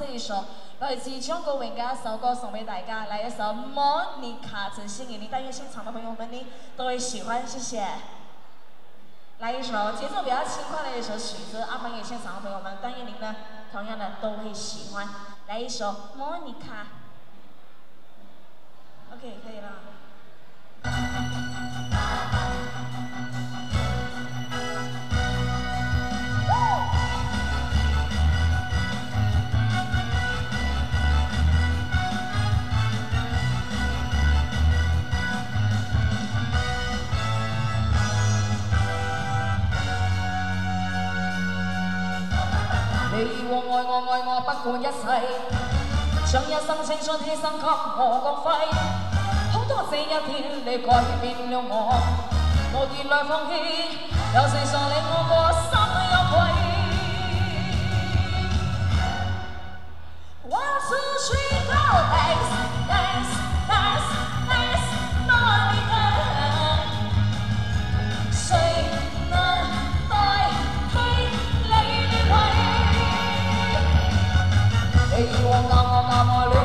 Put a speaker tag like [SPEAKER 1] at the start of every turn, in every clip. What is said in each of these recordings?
[SPEAKER 1] 这一首，来自张国荣文家首歌送给大家，来一首《Monica》，真心给你，但愿现场的朋友们呢都会喜欢，谢谢。来一首节奏比较轻快的一首曲子，阿芳也现场的朋友们，但愿您呢同样的都会喜欢，来一首《Monica》。OK，可以了。你以往爱我爱我不顾一世，将一生青春牺牲给我光辉。好多这一天你改变了我，我原来放弃，有是上你我过心。哎呦，那么那么亮。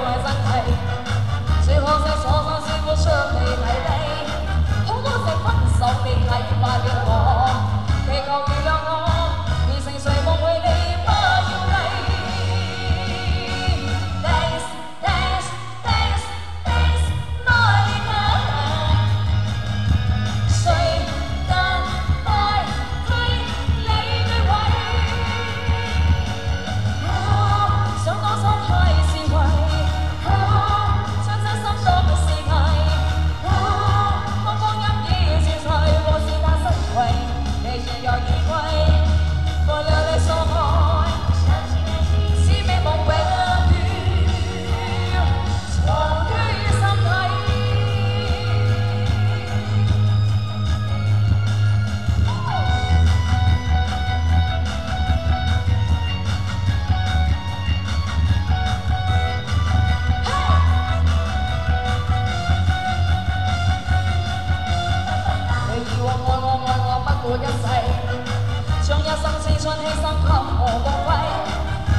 [SPEAKER 1] 将一生青春牺牲，给和光辉，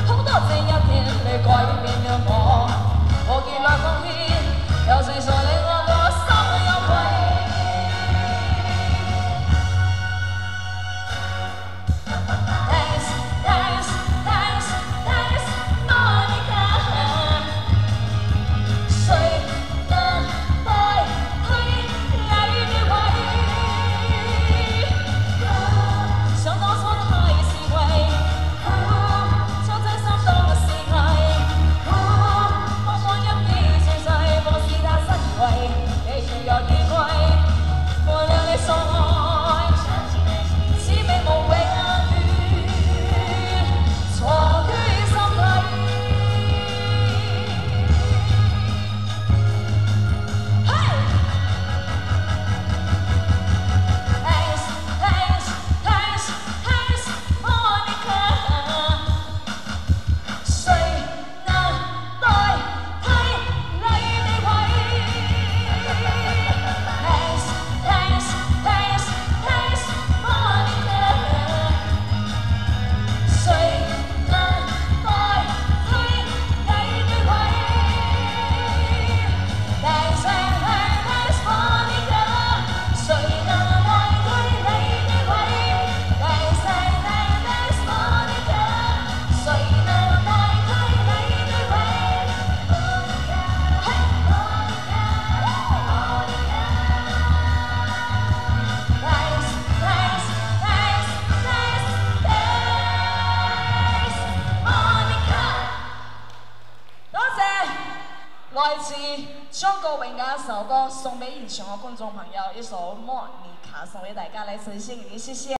[SPEAKER 1] 好多这一天，你改变了我，我见那光面，有自信。来自张国荣的一首歌，送俾现场的观众朋友，一首《莫妮卡》，送给大家来陈现，你谢谢。